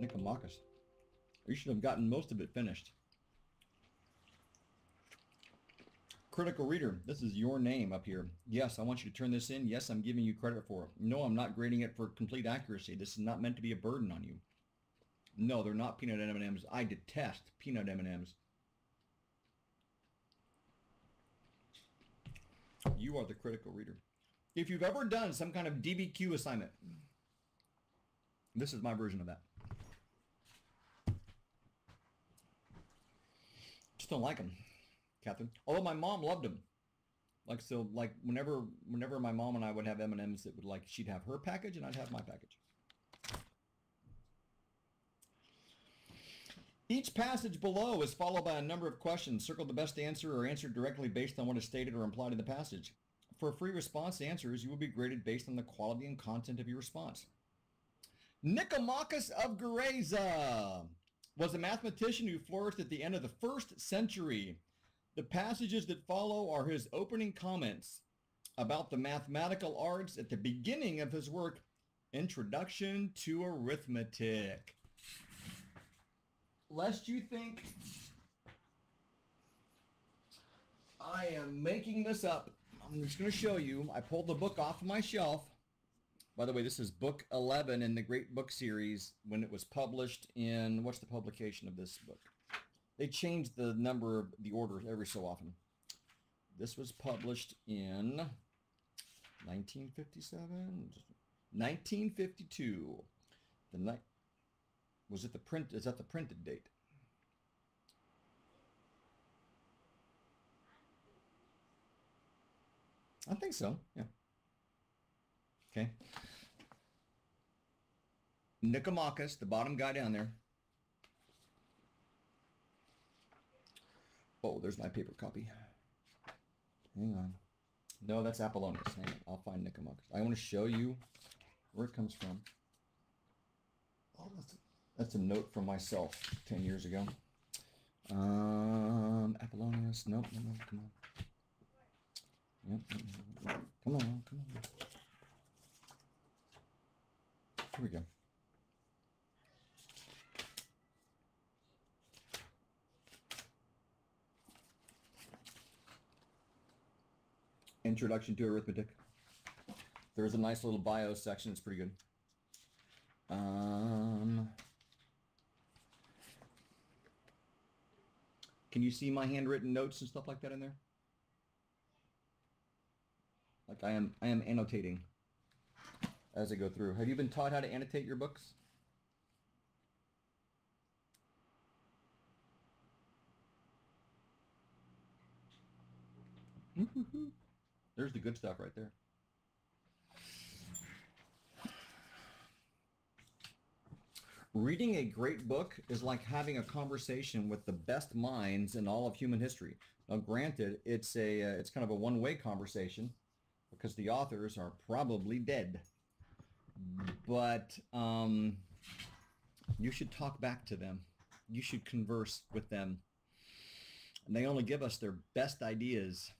Nicomachus. You should have gotten most of it finished. Critical reader, this is your name up here. Yes, I want you to turn this in. Yes, I'm giving you credit for it. No, I'm not grading it for complete accuracy. This is not meant to be a burden on you. No, they're not peanut M&Ms. I detest peanut M&Ms. You are the critical reader. If you've ever done some kind of DBQ assignment, this is my version of that. Just don't like them, Catherine. Although my mom loved them. Like so, like whenever, whenever my mom and I would have M and M's, it would like she'd have her package and I'd have my package. Each passage below is followed by a number of questions. Circle the best answer or answer directly based on what is stated or implied in the passage. For free response answers, you will be graded based on the quality and content of your response. Nicomachus of Gerasa was a mathematician who flourished at the end of the first century. The passages that follow are his opening comments about the mathematical arts at the beginning of his work, Introduction to Arithmetic lest you think I am making this up. I'm just going to show you. I pulled the book off my shelf. By the way, this is book 11 in the Great Book Series when it was published in, what's the publication of this book? They changed the number of the order every so often. This was published in 1957, 1952. The night was it the print? Is that the printed date? I think so. Yeah. Okay. Nicomachus, the bottom guy down there. Oh, there's my paper copy. Hang on. No, that's Apollonius. Hang on. I'll find Nicomachus. I want to show you where it comes from. Oh, that's that's a note from myself 10 years ago. Um, Apollonius. Nope, no, no, come on. Yep, come on, come on. Here we go. Introduction to Arithmetic. There's a nice little bio section. It's pretty good. Um, Can you see my handwritten notes and stuff like that in there? Like I am, I am annotating as I go through. Have you been taught how to annotate your books? There's the good stuff right there. Reading a great book is like having a conversation with the best minds in all of human history. Now, granted, it's a uh, it's kind of a one-way conversation because the authors are probably dead. But um, you should talk back to them. You should converse with them. And they only give us their best ideas.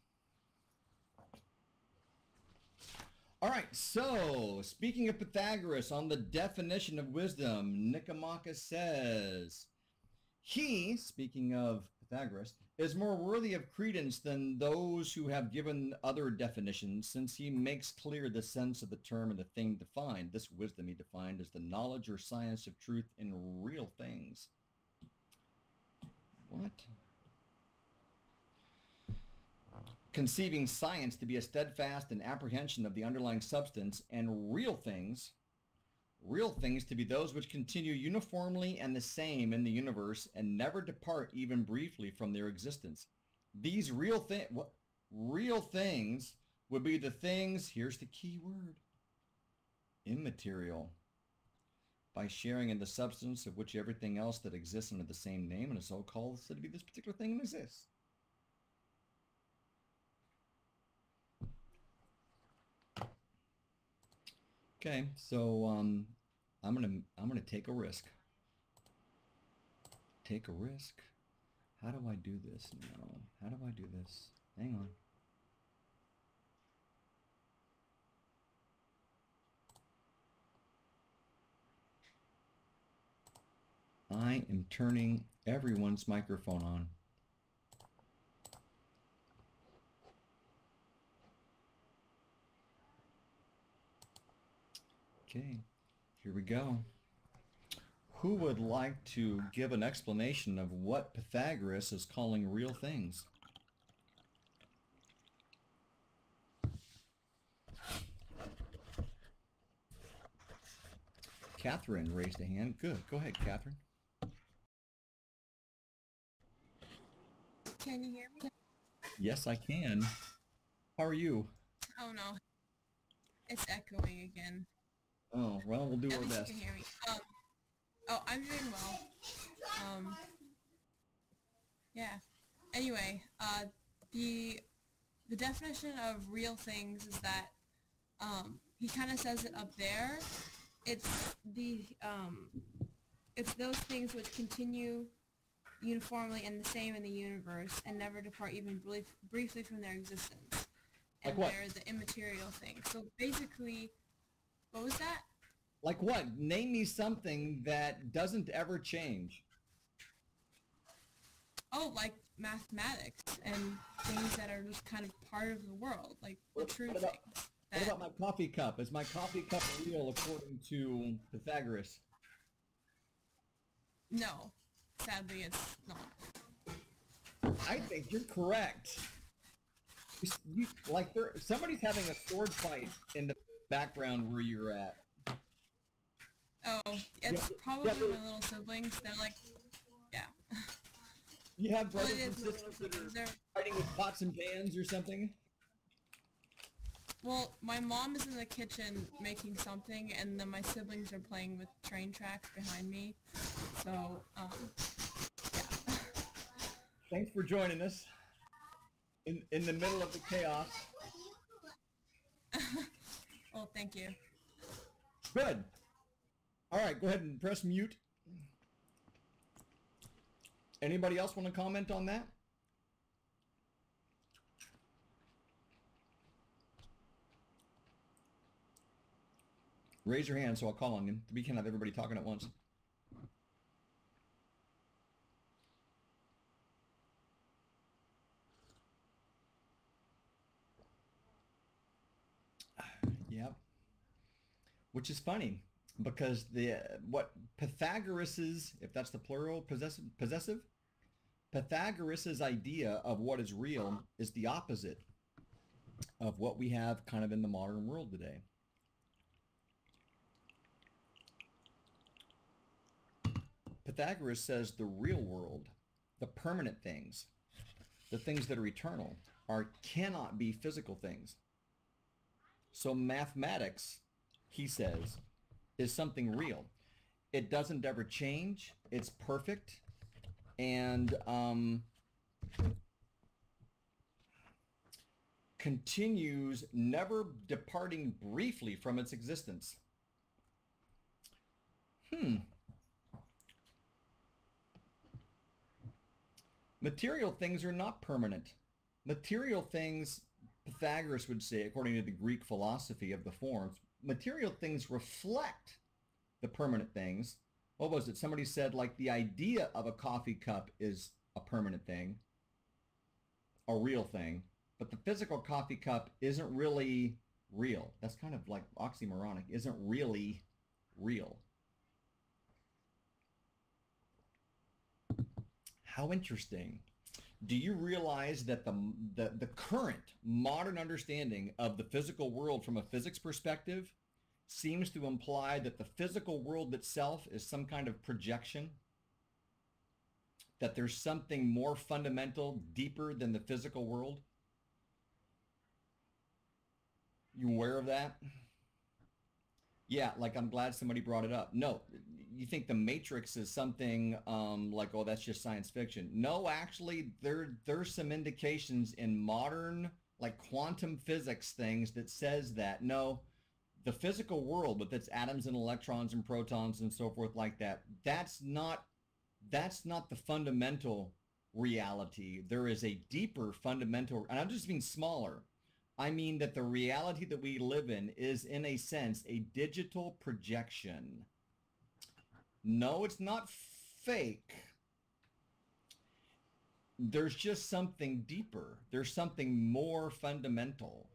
All right, so speaking of Pythagoras on the definition of wisdom, Nicomachus says, he, speaking of Pythagoras, is more worthy of credence than those who have given other definitions, since he makes clear the sense of the term and the thing defined. This wisdom he defined as the knowledge or science of truth in real things. What? Conceiving science to be a steadfast and apprehension of the underlying substance, and real things, real things to be those which continue uniformly and the same in the universe and never depart even briefly from their existence. These real things, real things would be the things, here's the key word, immaterial, by sharing in the substance of which everything else that exists under the same name and is so called said to be this particular thing and exists. Okay, so um, I'm gonna I'm gonna take a risk. Take a risk. How do I do this now? How do I do this? Hang on. I am turning everyone's microphone on. Okay, here we go. Who would like to give an explanation of what Pythagoras is calling real things? Catherine raised a hand. Good. Go ahead, Catherine. Can you hear me? Yes, I can. How are you? Oh no. It's echoing again. Oh, well, we'll do At our best. you can hear me. Um, oh, I'm doing well. Um, yeah. Anyway, uh, the the definition of real things is that um, he kind of says it up there. It's the um, it's those things which continue uniformly and the same in the universe and never depart even brief, briefly from their existence. And Like what? they're the immaterial things. So basically, what was that? Like what? Name me something that doesn't ever change. Oh, like mathematics and things that are just kind of part of the world, like the What- true what about- things. What about my coffee cup? Is my coffee cup real according to Pythagoras? no, sadly, it's not. I think you're correct. You, like there, somebody's having a sword fight in the background where you're at. Oh, it's Yeah, probably yeah, my little siblings. They're like, yeah. You have brothers it and is my little sisters that are They're, fighting with pots and pans or something. well, my mom is in the kitchen making something, and then my siblings are playing with train tracks behind me. So, um, yeah. Thanks for joining us in in the middle of the chaos. well, thank you. Good. All right, go ahead and press mute. Anybody else want to comment on that? Raise your hand so I'll call on you. We can't have everybody talking at once. Yep. Which is funny because the uh, what Pythagoras's, if that's the plural, possessive, possessive, Pythagoras's idea of what is real is the opposite of what we have kind of in the modern world today. Pythagoras says the real world, the permanent things, the things that are eternal, are cannot be physical things. So mathematics, he says, is something real. It doesn't ever change. It's perfect, and um, continues, never departing briefly from its existence. Hmm. Material things are not permanent. Material things, Pythagoras would say, according to the Greek philosophy of the forms, material things reflect the permanent things. What was it? Somebody said like the idea of a coffee cup is a permanent thing, a real thing, but the physical coffee cup isn't really real. That's kind of like oxymoronic, isn't really real. How interesting. Do you realize that the, the, the current modern understanding of the physical world from a physics perspective seems to imply that the physical world itself is some kind of projection? That there's something more fundamental, deeper than the physical world? You aware of that? Yeah, like I'm glad somebody brought it up. No, you think the Matrix is something um, like, oh, that's just science fiction. No, actually, there there's some indications in modern like quantum physics things that says that no, the physical world with its atoms and electrons and protons and so forth like that, that's not that's not the fundamental reality. There is a deeper fundamental, and I'm just being smaller. I mean that the reality that we live in is, in a sense, a digital projection. No, it's not fake. There's just something deeper. There's something more fundamental.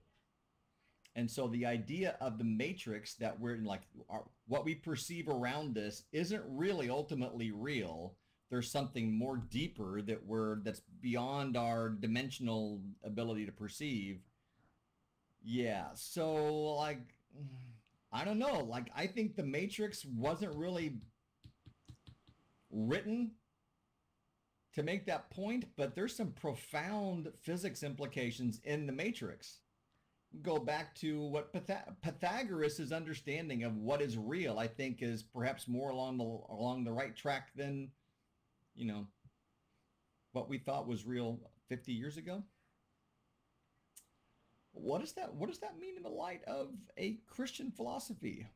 And so the idea of the matrix that we're in, like our, what we perceive around us isn't really ultimately real. There's something more deeper that we're that's beyond our dimensional ability to perceive. Yeah. So like I don't know. Like I think the matrix wasn't really written to make that point, but there's some profound physics implications in the matrix go back to what Pythag- Pythagoras' understanding of what is real, I think, is perhaps more along the along the right track than, you know, what we thought was real 50 years ago. What does that What does that mean in the light of a Christian philosophy?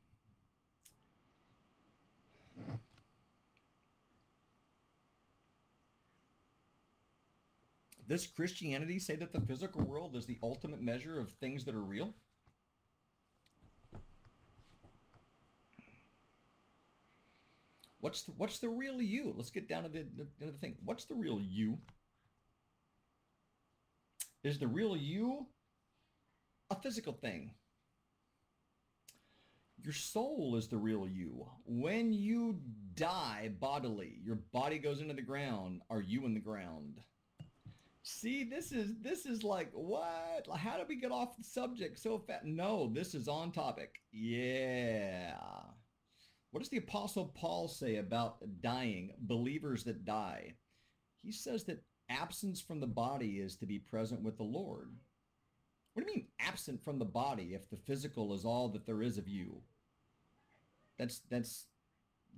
Does Christianity say that the physical world is the ultimate measure of things that are real? What's the, what's the real you? Let's get down to the, the, the thing. What's the real you? Is the real you a physical thing? Your soul is the real you. When you die bodily, your body goes into the ground. Are you in the ground? See, this is this is like what? How did we get off the subject so fast? No, this is on topic. Yeah. What does the apostle Paul say about dying, believers that die? He says that absence from the body is to be present with the Lord. What do you mean absent from the body if the physical is all that there is of you? That's that's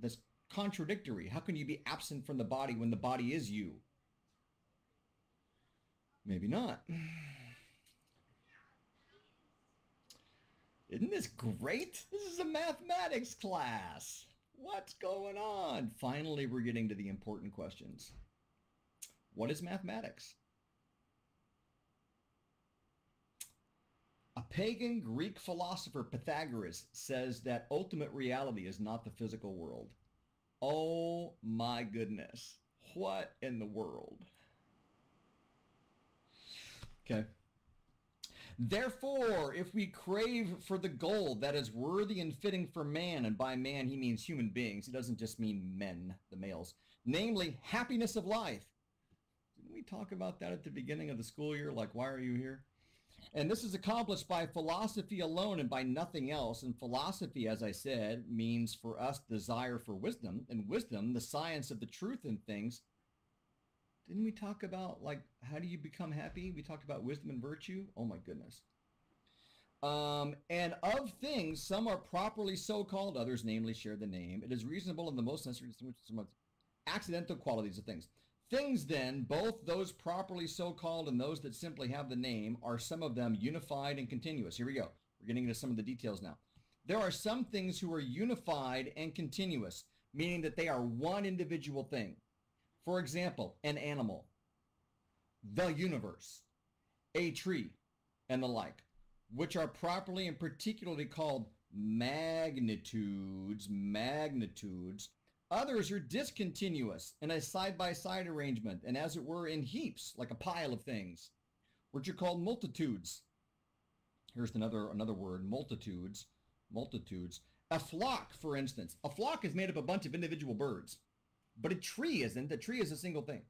that's contradictory. How can you be absent from the body when the body is you? Maybe not. Isn't this great? This is a mathematics class. What's going on? Finally, we're getting to the important questions. What is mathematics? A pagan Greek philosopher, Pythagoras, says that ultimate reality is not the physical world. Oh my goodness. What in the world? Okay. Therefore, if we crave for the gold that is worthy and fitting for man, and by man he means human beings, he doesn't just mean men, the males, namely happiness of life. Didn't we talk about that at the beginning of the school year? Like, why are you here? And this is accomplished by philosophy alone and by nothing else. And philosophy, as I said, means for us desire for wisdom, and wisdom, the science of the truth in things, didn't we talk about like how do you become happy? We talked about wisdom and virtue. Oh my goodness. Um, and of things, some are properly so called, others namely share the name. It is reasonable in the most necessary some accidental qualities of things. Things then, both those properly so called and those that simply have the name, are some of them unified and continuous. Here we go. We're getting into some of the details now. There are some things who are unified and continuous, meaning that they are one individual thing. For example, an animal, the universe, a tree, and the like, which are properly and particularly called magnitudes, magnitudes. Others are discontinuous in a side-by-side arrangement and as it were in heaps, like a pile of things, which are called multitudes. Here's another, another word, multitudes, multitudes. A flock, for instance. A flock is made up of a bunch of individual birds. But a tree isn't. A tree is a single thing.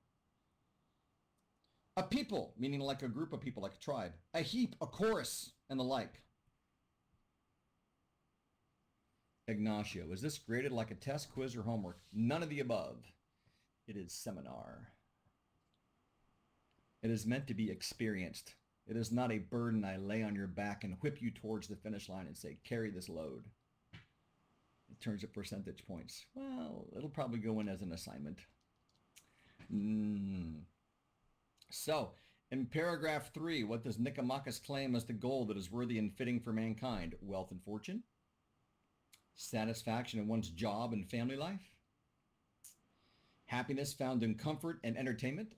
A people, meaning like a group of people, like a tribe. A heap, a chorus, and the like. Ignacio, is this graded like a test, quiz, or homework? None of the above. It is seminar. It is meant to be experienced. It is not a burden I lay on your back and whip you towards the finish line and say, carry this load in terms of percentage points? Well, it'll probably go in as an assignment. Mm. So, in paragraph three, what does Nicomachus claim as the goal that is worthy and fitting for mankind? Wealth and fortune? Satisfaction in one's job and family life? Happiness found in comfort and entertainment?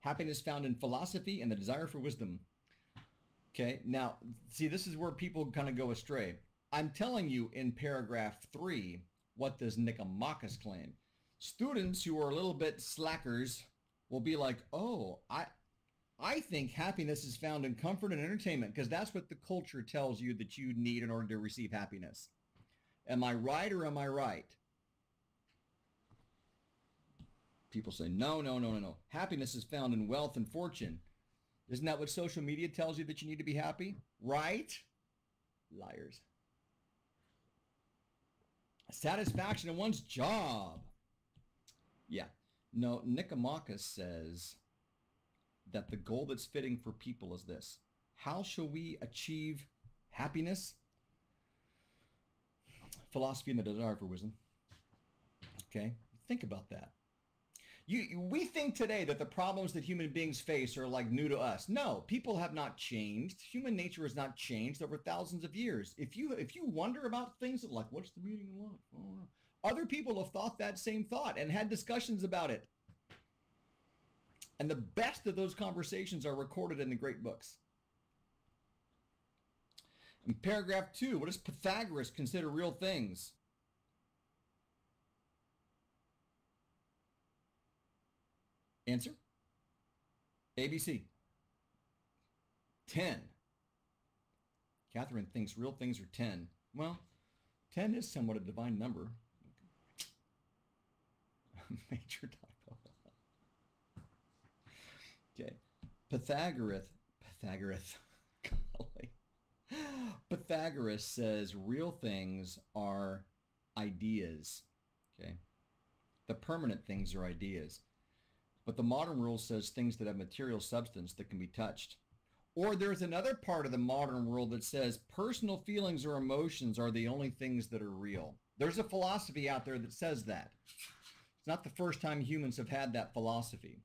Happiness found in philosophy and the desire for wisdom? Okay, now, see, this is where people kind of go astray. I'm telling you in paragraph three What does Nicomachus claim? Students who are a little bit slackers will be like, oh, I, I think happiness is found in comfort and entertainment because that's what the culture tells you that you need in order to receive happiness. Am I right or am I right? People say, no, no, no, no, no. Happiness is found in wealth and fortune. Isn't that what social media tells you that you need to be happy? Right? Liars. Satisfaction in one's job. Yeah. No, Nicomachus says that the goal that's fitting for people is this. How shall we achieve happiness? Philosophy and the desire for wisdom. Okay? Think about that. You, we think today that the problems that human beings face are like new to us. No, people have not changed. Human nature has not changed over thousands of years. If you if you wonder about things like what's the meaning of life, oh, other people have thought that same thought and had discussions about it. And the best of those conversations are recorded in the great books. In paragraph two, what does Pythagoras consider real things? Answer? ABC. 10. Catherine thinks real things are 10. Well, 10 is somewhat a divine number. Major typo. okay. Pythagoras, Pythagoras, golly. Pythagoras says real things are ideas. Okay. The permanent things are ideas. But the modern rule says things that have material substance that can be touched. Or there's another part of the modern world that says personal feelings or emotions are the only things that are real. There's a philosophy out there that says that. It's not the first time humans have had that philosophy.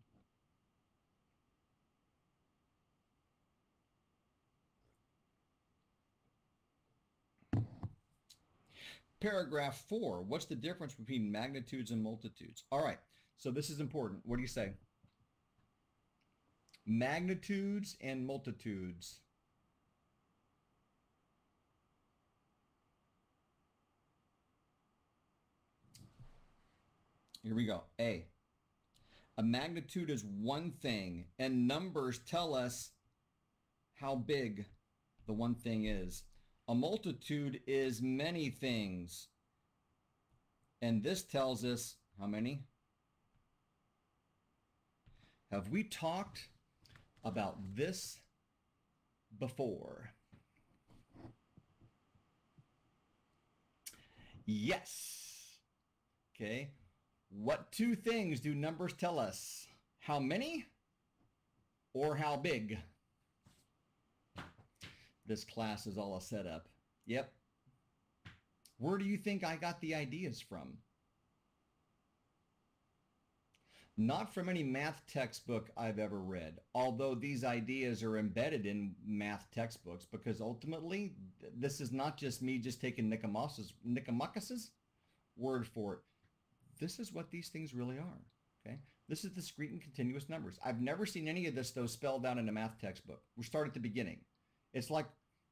Paragraph four, what's the difference between magnitudes and multitudes? All right, so this is important. What do you say? Magnitudes and multitudes. Here we go. A. A magnitude is one thing, and numbers tell us how big the one thing is. A multitude is many things. And this tells us how many? Have we talked about this before? Yes. Okay. What two things do numbers tell us? How many or how big? This class is all a setup. Yep. Where do you think I got the ideas from? Not from any math textbook I've ever read, although these ideas are embedded in math textbooks because ultimately this is not just me just taking Nicomachus's word for it. This is what these things really are. Okay. This is discrete and continuous numbers. I've never seen any of this though spelled out in a math textbook. We start at the beginning. It's like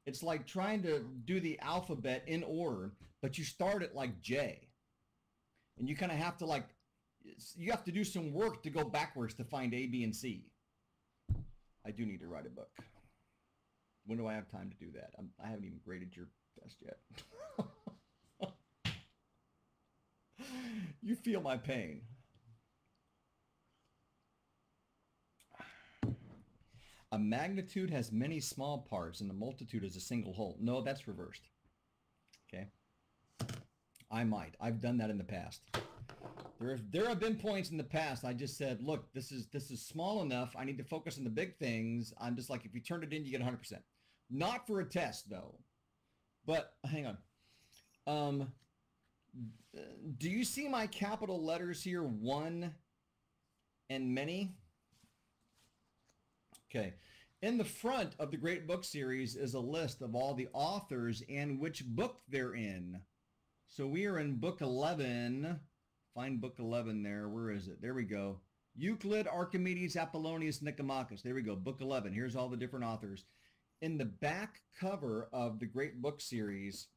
it's like trying to do the alphabet in order, but you start at like J. And you kind of have to like you have to do some work to go backwards to find A, B, and C. I do need to write a book. When do I have time to do that? I'm, I have not even graded your test yet. you feel my pain. A magnitude has many small parts and a multitude is a single whole. No, that's reversed. Okay. I might. I've done that in the past. There have, there have been points in the past I just said, look, this is this is small enough. I need to focus on the big things. I'm just like, if you turn it in, you get 100%. Not for a test, though. But hang on. Um, do you see my capital letters here? One and many? Okay. In the front of the Great Book Series is a list of all the authors and which book they're in. So we are in book 11 Find book 11 there. Where is it? There we go. Euclid, Archimedes, Apollonius, Nicomachus. There we go. Book 11. Here's all the different authors. In the back cover of the Great Book Series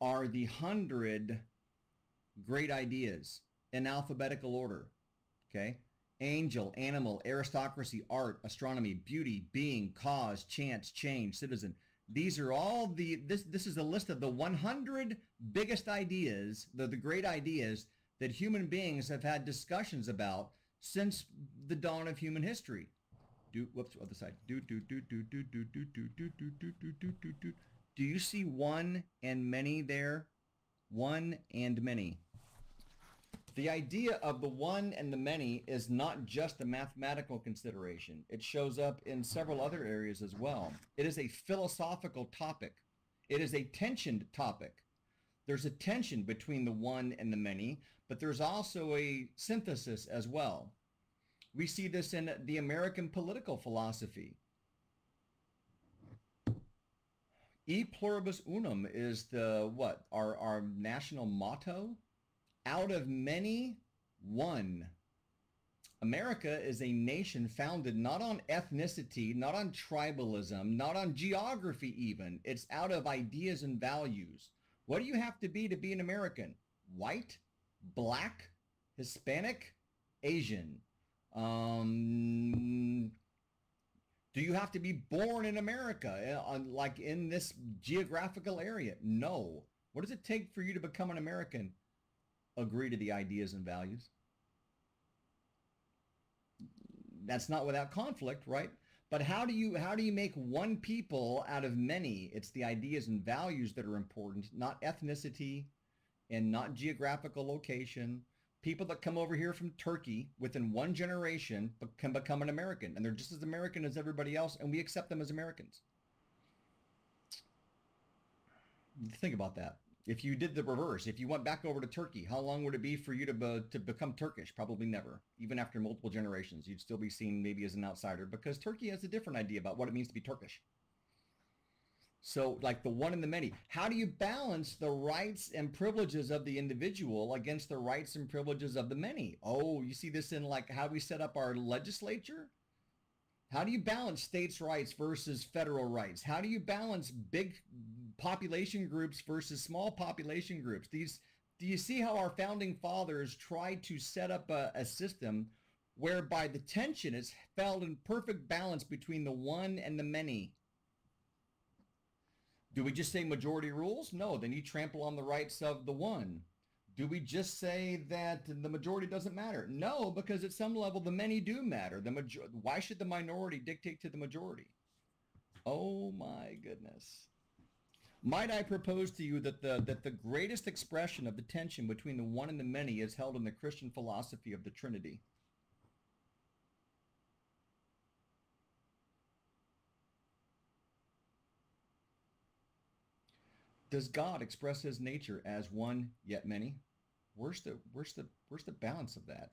are the hundred great ideas in alphabetical order. Okay? Angel, animal, aristocracy, art, astronomy, beauty, being, cause, chance, change, citizen. These are all the this this is a list of the 100 biggest ideas, the, the great ideas that human beings have had discussions about since the dawn of human history. Do whoops, other side. Do do do do do do do do do do do do do do do. Do you see one and many there? One and many. The idea of the one and the many is not just a mathematical consideration. It shows up in several other areas as well. It is a philosophical topic. It is a tensioned topic. There's a tension between the one and the many, but there's also a synthesis as well. We see this in the American political philosophy. E pluribus unum is the what? Our our national motto? Out of many, one. America is a nation founded not on ethnicity, not on tribalism, not on geography even. It's out of ideas and values. What do you have to be to be an American? White, black, Hispanic, Asian. Um, do you have to be born in America, uh, like in this geographical area? No. What does it take for you to become an American? Agree to the ideas and values. That's not without conflict, right? But how do you how do you make one people out of many? It's the ideas and values that are important, not ethnicity and not geographical location people that come over here from Turkey within one generation can become an American, and they're just as American as everybody else, and we accept them as Americans. Think about that. If you did the reverse, if you went back over to Turkey, how long would it be for you to, be, to become Turkish? Probably never. Even after multiple generations, you'd still be seen maybe as an outsider because Turkey has a different idea about what it means to be Turkish. So like the one and the many, how do you balance the rights and privileges of the individual against the rights and privileges of the many? Oh, you see this in like how we set up our legislature? How do you balance states' rights versus federal rights? How do you balance big population groups versus small population groups? These, do you see how our founding fathers tried to set up a, a system whereby the tension is held in perfect balance between the one and the many? Do we just say majority rules? No, then you trample on the rights of the one. Do we just say that the majority doesn't matter? No, because at some level the many do matter. The major- why should the minority dictate to the majority? Oh my goodness. Might I propose to you that the that the greatest expression of the tension between the one and the many is held in the Christian philosophy of the Trinity? Does God express his nature as one yet many? Where's the where's the where's the balance of that?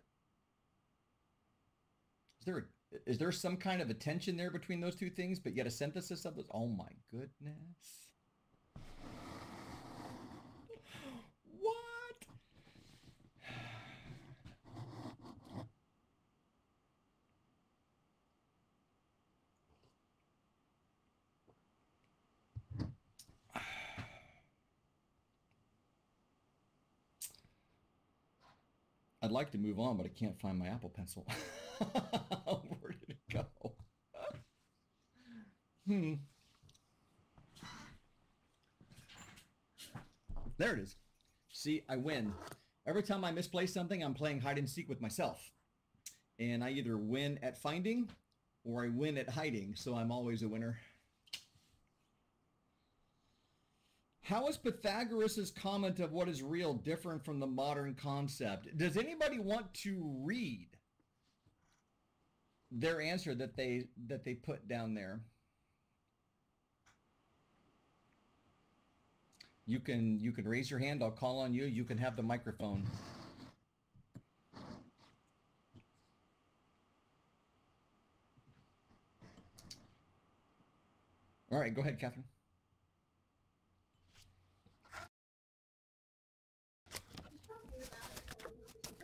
Is there a, is there some kind of a tension there between those two things, but yet a synthesis of those? Oh my goodness. I'd like to move on, but I can't find my Apple Pencil. Where did it go? hmm. There it is. See, I win. Every time I misplace something, I'm playing hide and seek with myself. And I either win at finding or I win at hiding, so I'm always a winner. How is Pythagoras' comment of what is real different from the modern concept? Does anybody want to read their answer that they that they put down there? You can you can raise your hand. I'll call on you. You can have the microphone. All right, go ahead, Catherine.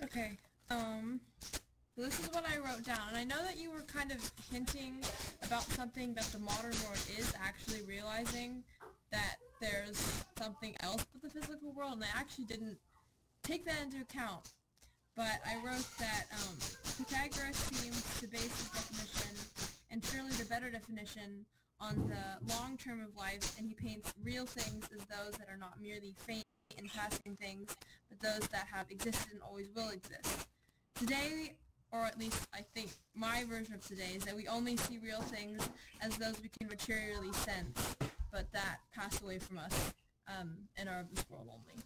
Okay. Um, this is what I wrote down, and I know that you were kind of hinting about something that the modern world is actually realizing that there's something else but the physical world, and I actually didn't take that into account. But I wrote that um, Pythagoras seems to base his definition, and surely the better definition, on the long term of life, and he paints real things as those that are not merely faint and passing things, but those that have existed and always will exist. Today, or at least I think my version of today, is that we only see real things as those we can materially sense, but that pass away from us um, and are of this world only.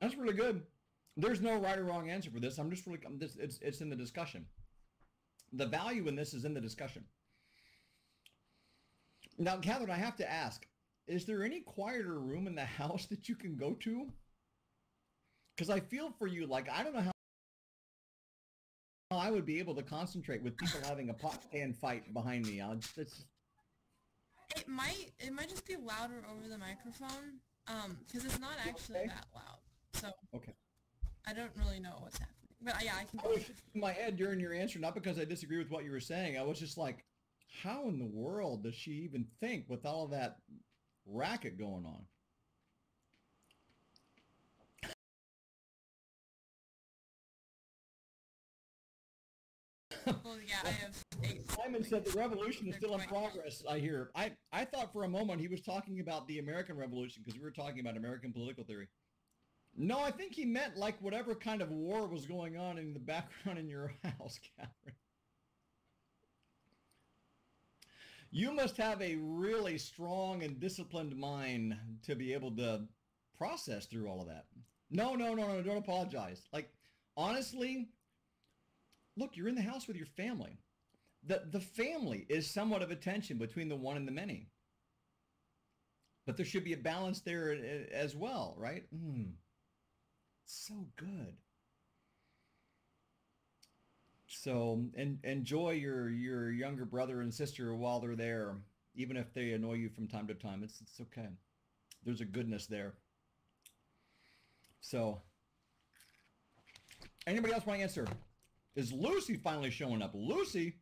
That's really good. There's no right or wrong answer for this. I'm just really, I'm this, it's, it's in the discussion. The value in this is in the discussion. Now, Catherine, I have to ask, is there any quieter room in the house that you can go to? Because I feel for you, like, I don't know how I would be able to concentrate with people having a pot stand fight behind me. I'll just, it's, It might it might just be louder over the microphone, um, because it's not actually Okay. that loud. So okay. I don't really know what's happening. But yeah, I can. I was just in my head during your answer, not because I disagree with what you were saying. I was just like, how in the world does she even think with all of that racket going on? Well, yeah, I have. Simon said the revolution is still in progress. I hear. I, I thought for a moment he was talking about the American Revolution because we were talking about American political theory. No, I think he meant like whatever kind of war was going on in the background in your house, Catherine. You must have a really strong and disciplined mind to be able to process through all of that. No, no, no, no, don't apologize. Like, honestly, look, you're in the house with your family. The, the family is somewhat of a tension between the one and the many. But there should be a balance there uh, as well, right? Mm. So good. So en- enjoy your your younger brother and sister while they're there, even if they annoy you from time to time. It's it's okay. There's a goodness there. So, anybody else want to answer? Is Lucy finally showing up? Lucy.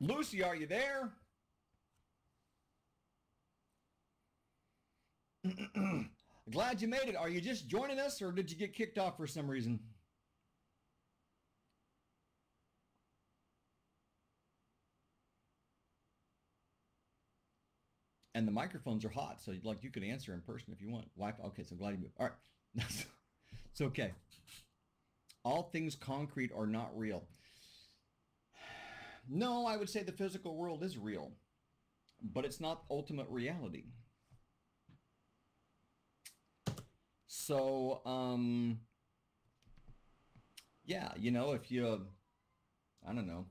Lucy, are you there? Glad you made it. Are you just joining us or did you get kicked off for some reason? And the microphones are hot, so like you could answer in person if you want. Wi-Fi. Okay, so glad you moved. All right, it's okay. All things concrete are not real. No, I would say the physical world is real, but it's not ultimate reality. So, um, yeah, you know, if you, I don't know,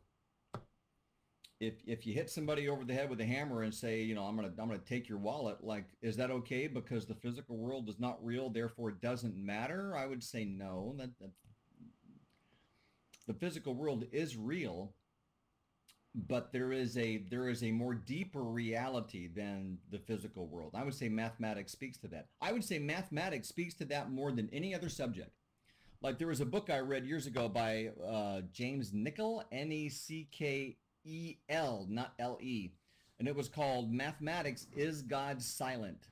if if you hit somebody over the head with a hammer and say, you know, I'm gonna I'm gonna take your wallet, like, is that okay because the physical world is not real, therefore it doesn't matter? I would say no. That, that the physical world is real, but there is a there is a more deeper reality than the physical world. I would say mathematics speaks to that. I would say mathematics speaks to that more than any other subject. Like there was a book I read years ago by uh, James Nickel, N-E-C-K-E-L, not L-E, and it was called "Mathematics Is God Silent?"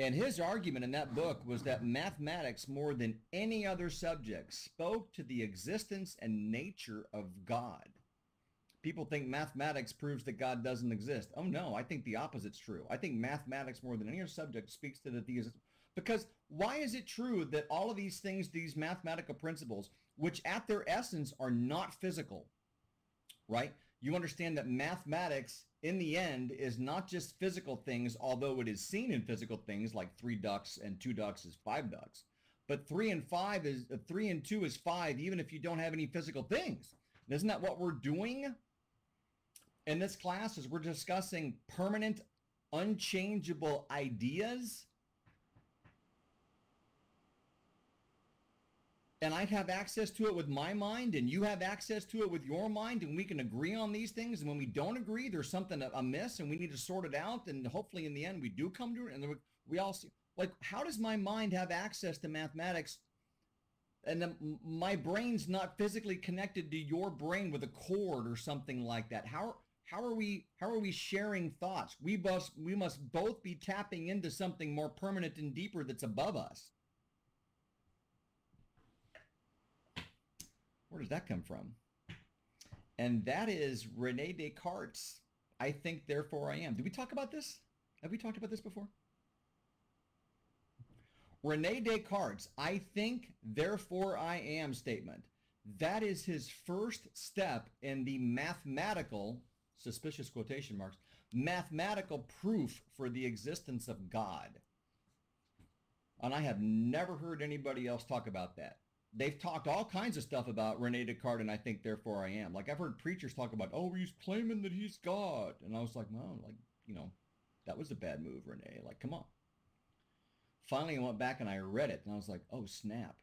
And his argument in that book was that mathematics, more than any other subject, spoke to the existence and nature of God people think mathematics proves that God doesn't exist. Oh no, I think the opposite's true. I think mathematics more than any other subject speaks to the theist. Because why is it true that all of these things, these mathematical principles, which at their essence are not physical, right? You understand that mathematics in the end is not just physical things, although it is seen in physical things like three ducks and two ducks is five ducks. But three and five is uh, three and two is five, even if you don't have any physical things. And isn't that what we're doing? In this class is we're discussing permanent, unchangeable ideas. And I have access to it with my mind, and you have access to it with your mind, and we can agree on these things. And when we don't agree, there's something amiss, and we need to sort it out. And hopefully, in the end, we do come to it, and we, all see. Like, how does my mind have access to mathematics and the, my brain's not physically connected to your brain with a cord or something like that? How how are we how are we sharing thoughts? We must we must both be tapping into something more permanent and deeper that's above us. Where does that come from? And that is Rene Descartes. I think, therefore I am. Did we talk about this? Have we talked about this before? Rene Descartes, I think, therefore I am statement. That is his first step in the mathematical, suspicious quotation marks, mathematical proof for the existence of God. And I have never heard anybody else talk about that. They've talked all kinds of stuff about Rene Descartes and I think therefore I am. Like I've heard preachers talk about, oh, he's claiming that he's God. And I was like, no, like, you know, that was a bad move, Rene. Like, come on. Finally, I went back and I read it and I was like, oh, snap.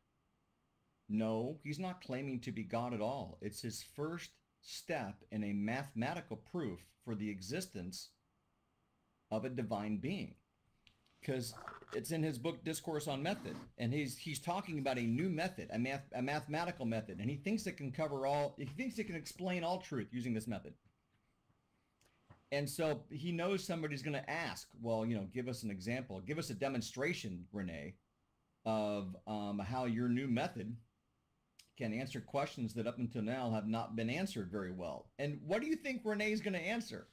No, he's not claiming to be God at all. It's his first step in a mathematical proof for the existence of a divine being. Because it's in his book Discourse on Method, and he's he's talking about a new method, a math a mathematical method, and he thinks it can cover all. He thinks it can explain all truth using this method. And so he knows somebody's going to ask, well, you know, give us an example, give us a demonstration, Rene, of um, how your new method can answer questions that up until now have not been answered very well. And what do you think Rene is going to answer?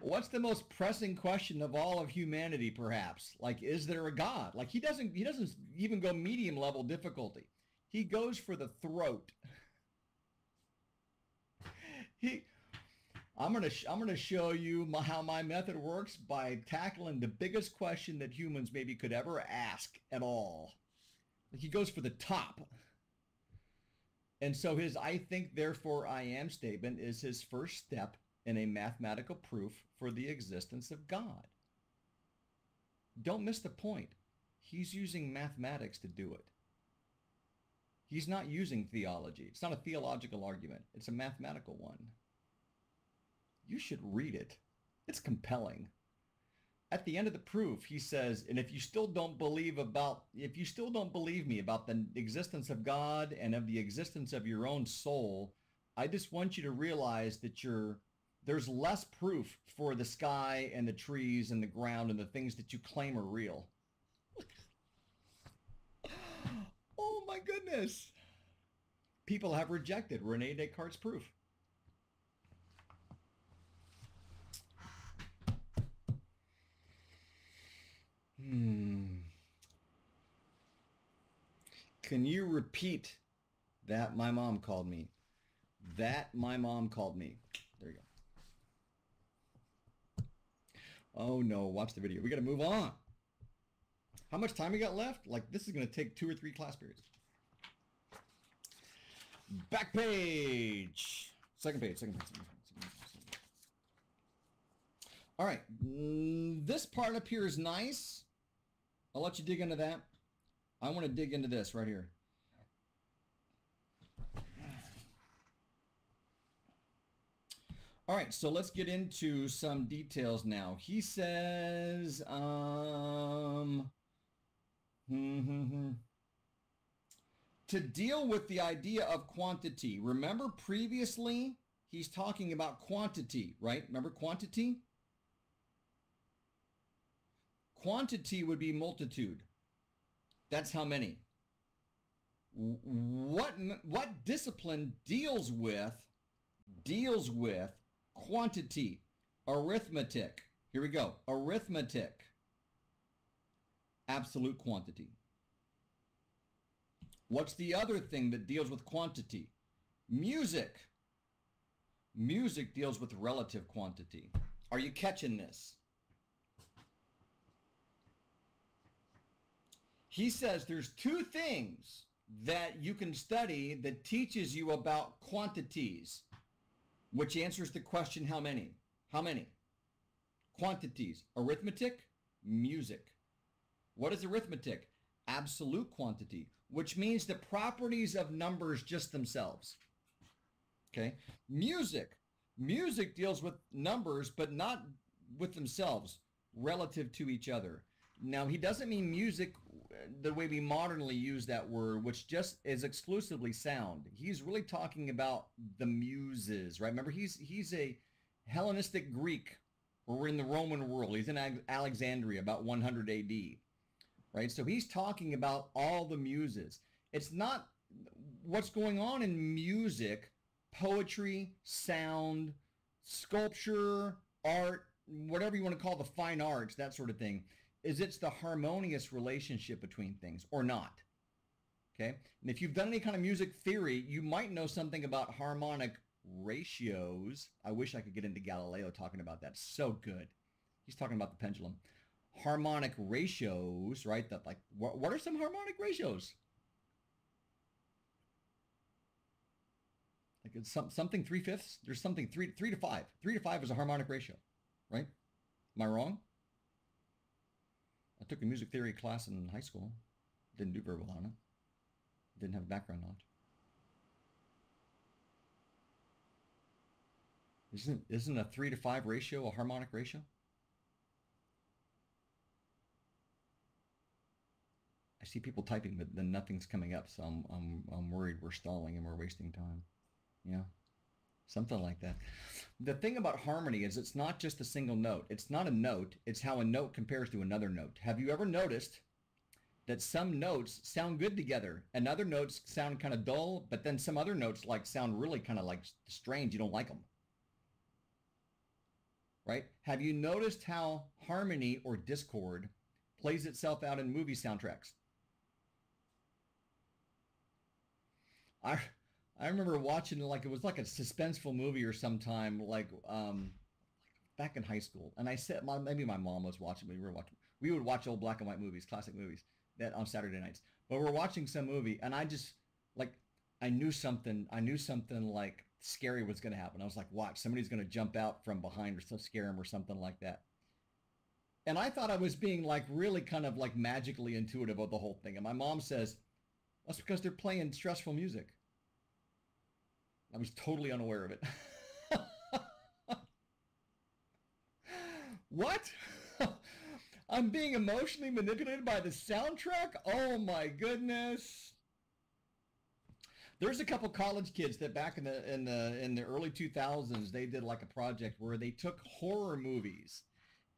What's the most pressing question of all of humanity, perhaps? Like, is there a God? Like, he doesn't he doesn't even go medium level difficulty. He goes for the throat. he I'm gonna I'm gonna show you my, how my method works by tackling the biggest question that humans maybe could ever ask at all. He goes for the top. And so his I think therefore I am statement is his first step in a mathematical proof for the existence of God. Don't miss the point. He's using mathematics to do it. He's not using theology. It's not a theological argument. It's a mathematical one you should read it. It's compelling. At the end of the proof, he says, and if you still don't believe about, if you still don't believe me about the existence of God and of the existence of your own soul, I just want you to realize that you're, there's less proof for the sky and the trees and the ground and the things that you claim are real. oh my goodness. People have rejected Rene Descartes' proof. Hmm. Can you repeat that my mom called me? That my mom called me. There you go. Oh no, watch the video. We got to move on. How much time we got left? Like this is to take two or three class periods. Back page. Second page, second page, second page. All right, mm, this part up here is nice. I'll let you dig into that. I want to dig into this right here. All right, so let's get into some details now. He says, um, hmm, hmm, hmm. to deal with the idea of quantity. Remember previously, he's talking about quantity, right? Remember quantity? Quantity would be multitude. That's how many. What what discipline deals with deals with quantity, arithmetic. Here we go. Arithmetic. Absolute quantity. What's the other thing that deals with quantity? Music. Music deals with relative quantity. Are you catching this? He says there's two things that you can study that teaches you about quantities, which answers the question how many? How many? Quantities. Arithmetic, music. What is arithmetic? Absolute quantity, which means the properties of numbers just themselves. Okay? Music. Music deals with numbers, but not with themselves. relative to each other. Now, he doesn't mean music the way we modernly use that word, which just is exclusively sound. He's really talking about the muses, right? Remember, he's he's a Hellenistic Greek, or we're in the Roman world. He's in Alexandria about 100 AD, right? So he's talking about all the muses. It's not what's going on in music, poetry, sound, sculpture, art, whatever you want to call the fine arts, that sort of thing, is it's the harmonious relationship between things or not. Okay? And if you've done any kind of music theory, you might know something about harmonic ratios. I wish I could get into Galileo talking about that. So good. He's talking about the pendulum. Harmonic ratios, right? That like what, what are some harmonic ratios? Like it's some, something three fifths. There's something three three to five. Three to five is a harmonic ratio, right? Am I wrong? Took a music theory class in high school. Didn't do very well on it. Didn't have a background knowledge. Isn't isn't a three to five ratio a harmonic ratio? I see people typing, but then nothing's coming up, so I'm I'm I'm worried we're stalling and we're wasting time. Yeah. Something like that. The thing about harmony is it's not just a single note. It's not a note. It's how a note compares to another note. Have you ever noticed that some notes sound good together and other notes sound kind of dull, but then some other notes like sound really kind of like strange. You don't like them. Right? Have you noticed how harmony or discord plays itself out in movie soundtracks? I I remember watching like it was like a suspenseful movie or sometime like um back in high school. And I said my, maybe my mom was watching, we were watching. We would watch old black and white movies, classic movies, that on Saturday nights. But we're watching some movie, and I just like I knew something. I knew something like scary was going to happen. I was like, watch, somebody's going to jump out from behind or scare him or something like that. And I thought I was being like really kind of like magically intuitive of the whole thing. And my mom says, that's because they're playing stressful music. I was totally unaware of it. what? I'm being emotionally manipulated by the soundtrack? Oh my goodness. There's a couple college kids that back in the in the in the early 2000s they did like a project where they took horror movies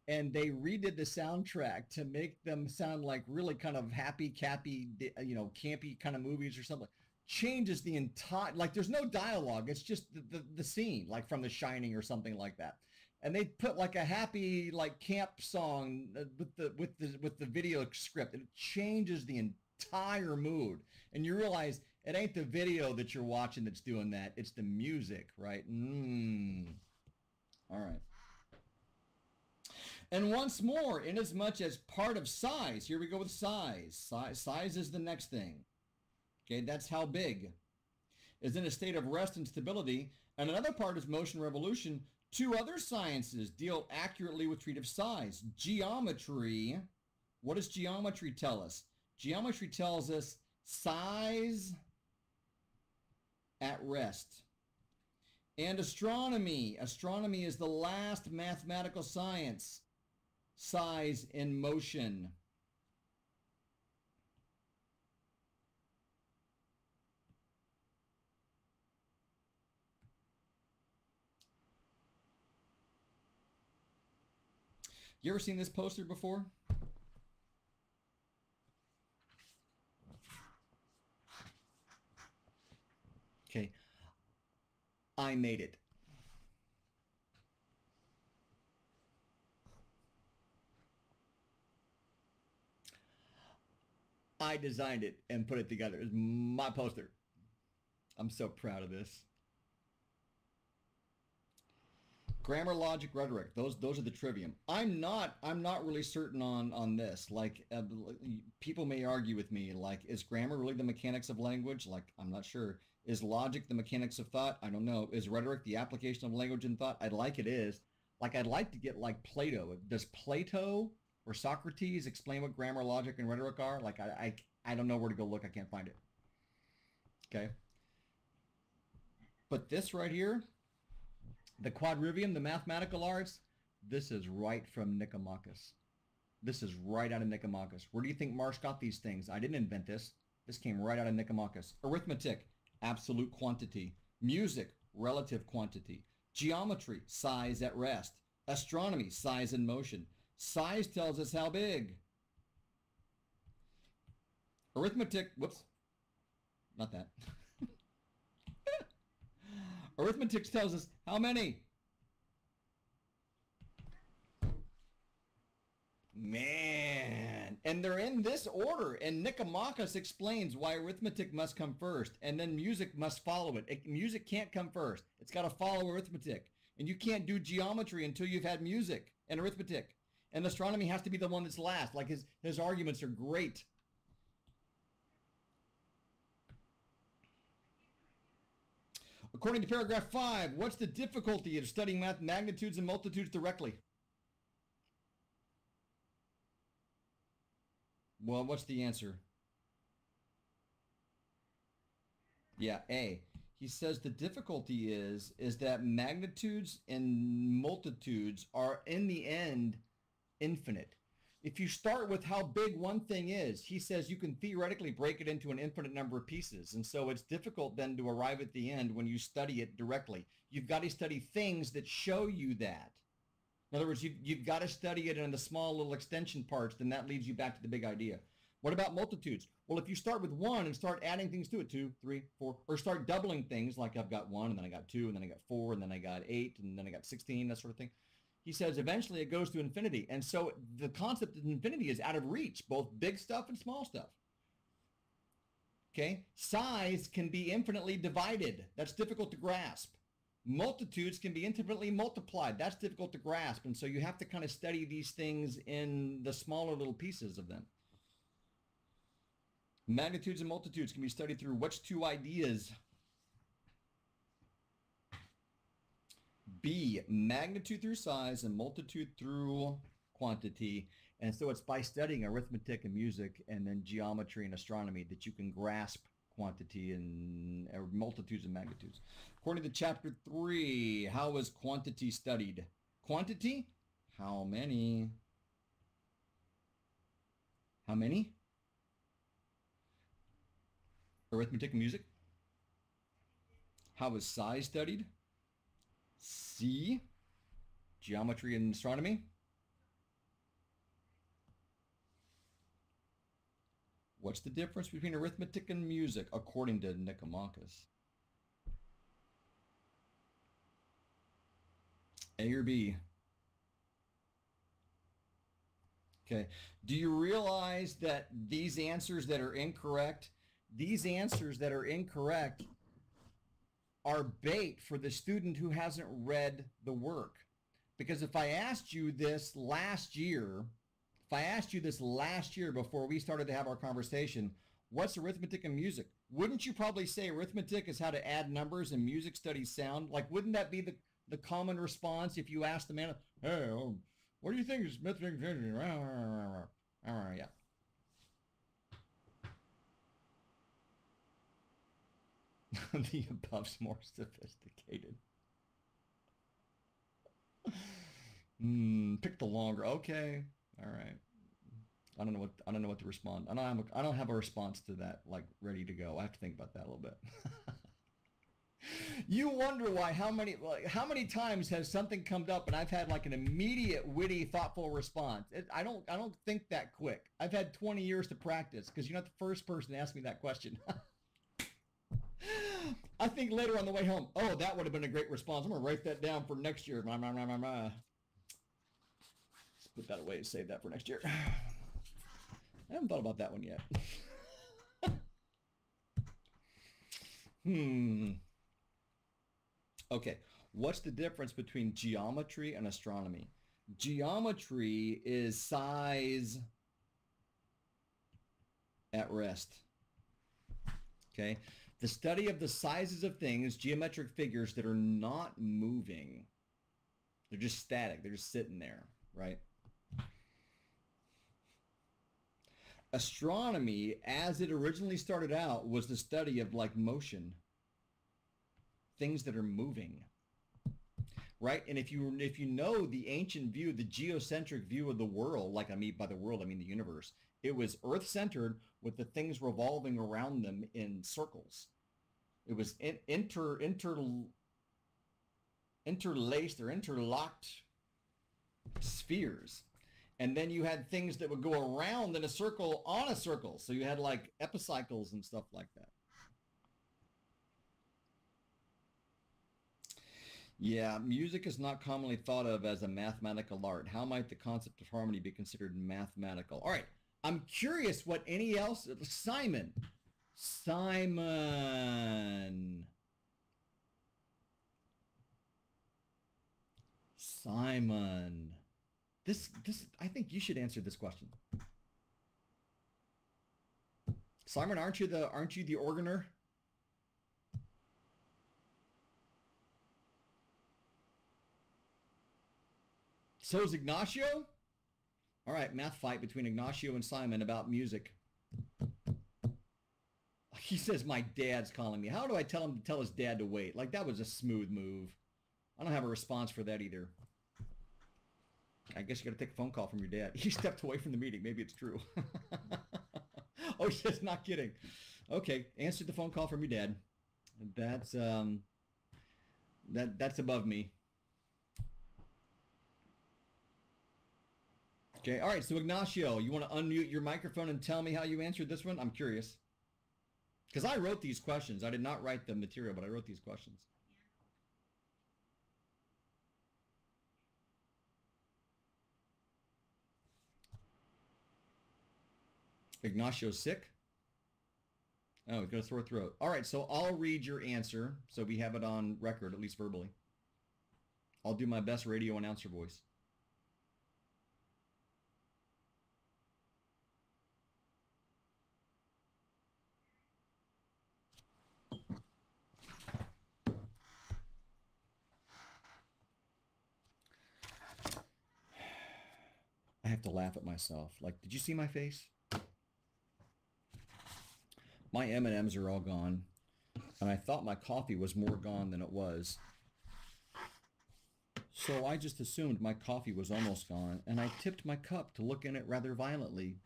and they redid the soundtrack to make them sound like really kind of happy cappy you know campy kind of movies or something changes the entire like there's no dialogue. It's just the, the, the scene like from the shining or something like that. And they put like a happy like camp song uh, with the with the with the video script and it changes the entire mood. And you realize it ain't the video that you're watching that's doing that. It's the music right? Mm. all right. And once more inasmuch as much as part of size here we go with size. Size, size is the next thing Okay, that's how big is in a state of rest and stability. And another part is motion revolution. Two other sciences deal accurately with treat of size. Geometry. What does geometry tell us? Geometry tells us size at rest. And astronomy. Astronomy is the last mathematical science. Size in motion. You ever seen this poster before? Okay. I made it. I designed it and put it together. It's my poster. I'm so proud of this. Grammar logic rhetoric those those are the trivium. I'm not i'm not really certain on on this. Like uh, people may argue with me like is grammar really the mechanics of language? Like i'm not sure. Is logic the mechanics of thought? I don't know. Is rhetoric the application of language and thought? I'd like it is. Like i'd like to get like plato. Does plato or socrates explain what grammar logic and rhetoric are? Like i i, I don't know where to go look. I can't find it. Okay. But this right here the quadrivium, the mathematical arts, This is right from Nicomachus. This is right out of Nicomachus. Where do you think Marsh got these things? I didn't invent this. This came right out of Nicomachus. Arithmetic, absolute quantity. Music, relative quantity. Geometry, size at rest. Astronomy, size in motion. Size tells us how big. Arithmetic, whoops, not that. Arithmetic tells us how many. Man, and they're in this order. And Nicomachus explains why arithmetic must come first, and then music must follow it. it music can't come first; it's got to follow arithmetic. And you can't do geometry until you've had music and arithmetic. And astronomy has to be the one that's last. Like his his arguments are great. According to paragraph 5, what's the difficulty of studying math magnitudes and multitudes directly? Well, what's the answer? Yeah, A. He says the difficulty is is that magnitudes and multitudes are in the end infinite. If you start with how big one thing is, he says you can theoretically break it into an infinite number of pieces. And so it's difficult then to arrive at the end when you study it directly. You've got to study things that show you that. In other words, you've, you've got to study it in the small little extension parts, then that leads you back to the big idea. What about multitudes? Well, if you start with one and start adding things to it, two, three, four, or start doubling things, like I've got one, and then I got two, and then I got four, and then I got eight, and then I got 16, that sort of thing. He says eventually it goes to infinity. And so the concept of infinity is out of reach, both big stuff and small stuff. Okay? Size can be infinitely divided. That's difficult to grasp multitudes can be infinitely multiplied. That's difficult to grasp. And so you have to kind of study these things in the smaller little pieces of them. Magnitudes and multitudes can be studied through which two ideas? B, magnitude through size and multitude through quantity. And so it's by studying arithmetic and music and then geometry and astronomy that you can grasp quantity and multitudes and magnitudes. According to chapter 3, how is quantity studied? Quantity? How many? How many? Arithmetic and music? How is size studied? C. Geometry and astronomy? What's the difference between arithmetic and music, according to Nicomachus? A or B? Okay. Do you realize that these answers that are incorrect, these answers that are incorrect are bait for the student who hasn't read the work? Because if I asked you this last year, if I asked you this last year before we started to have our conversation, what's arithmetic and music? Wouldn't you probably say arithmetic is how to add numbers and music studies sound? Like, wouldn't that be the, the common response if you asked the man, hey, oh, what do you think is arithmetic? yeah. the above's more sophisticated. Hmm, pick the longer. Okay. All right. I don't know what I don't know what to respond. I don't have a, I don't have a response to that like ready to go. I have to think about that a little bit. you wonder why how many like, how many times has something come up and I've had like an immediate witty thoughtful response. It, I don't I don't think that quick. I've had 20 years to practice because you're not the first person to ask me that question. I think later on the way home, oh, that would have been a great response. I'm going to write that down for next year. Let's put that away. Save that for next year. I haven't thought about that one yet. hmm. Okay. What's the difference between geometry and astronomy? Geometry is size at rest. Okay. The study of the sizes of things, geometric figures that are not moving. They're just static. They're just sitting there, right? astronomy, as it originally started out, was the study of like motion, things that are moving. right? And if you if you know the ancient view, the geocentric view of the world, like I mean by the world, I mean the universe, it was Earth centered with the things revolving around them in circles. It was in, inter inter interlaced or interlocked spheres. And then you had things that would go around in a circle on a circle. So you had like epicycles and stuff like that. Yeah, music is not commonly thought of as a mathematical art. How might the concept of harmony be considered mathematical? All right, I'm curious what any else. Simon, Simon, Simon. This, this. I think you should answer this question. Simon, aren't you the aren't you the organer? So is Ignacio? All right, math fight between Ignacio and Simon about music. He says my dad's calling me. How do I tell him to tell his dad to wait? Like that was a smooth move. I don't have a response for that either. I guess you got to take a phone call from your dad. He stepped away from the meeting. Maybe it's true. oh, she's not kidding. Okay, answered the phone call from your dad. That's um, that that's above me. Okay, all right. So Ignacio, you want to unmute your microphone and tell me how you answered this one? I'm curious. Because I wrote these questions. I did not write the material, but I wrote these questions. Ignacio's sick? Oh, he's got a sore throat. All right, so I'll read your answer so we have it on record, at least verbally. I'll do my best radio announcer voice. Have to laugh at myself. Like, did you see my face? My M&Ms are all gone, and I thought my coffee was more gone than it was. So I just assumed my coffee was almost gone, and I tipped my cup to look in it rather violently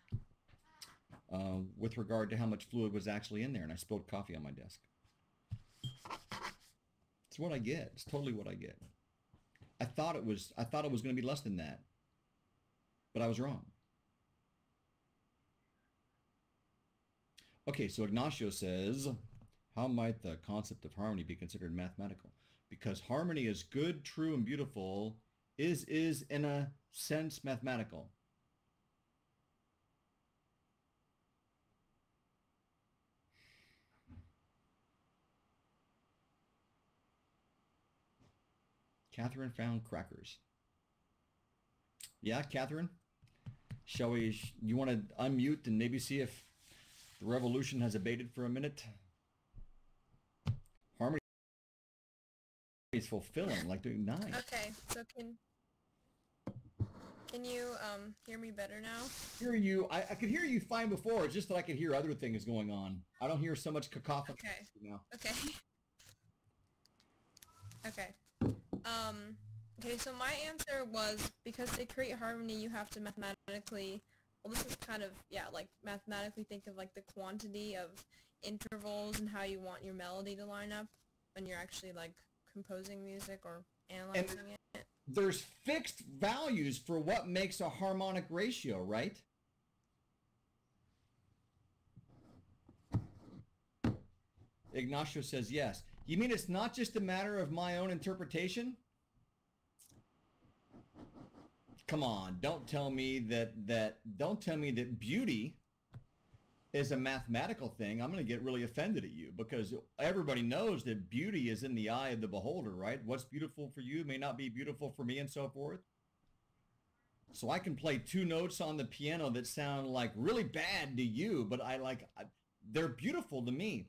uh, with regard to how much fluid was actually in there, and I spilled coffee on my desk. It's what I get. It's totally what I get. I thought it was. I thought it was going to be less than that, but I was wrong. Okay, so Ignacio says, how might the concept of harmony be considered mathematical? Because harmony is good, true, and beautiful is is in a sense mathematical. Catherine found crackers. Yeah, Catherine? Shall we, you want to unmute and maybe see if the revolution has abated for a minute? Harmony is fulfilling, like doing nice. Okay, so can can you um hear me better now? Hear you, I, I could hear you fine before, it's just that I could hear other things going on. I don't hear so much cacophony Okay. now. Okay. okay. Um. Okay, so my answer was because to create harmony, you have to mathematically. Well, this is kind of yeah, like mathematically think of like the quantity of intervals and how you want your melody to line up when you're actually like composing music or analyzing it. There's fixed values for what makes a harmonic ratio, right? Ignacio says yes. You mean it's not just a matter of my own interpretation? Come on, don't tell me that that don't tell me that beauty is a mathematical thing. I'm going to get really offended at you because everybody knows that beauty is in the eye of the beholder, right? What's beautiful for you may not be beautiful for me and so forth. So I can play two notes on the piano that sound like really bad to you, but I like I, they're beautiful to me.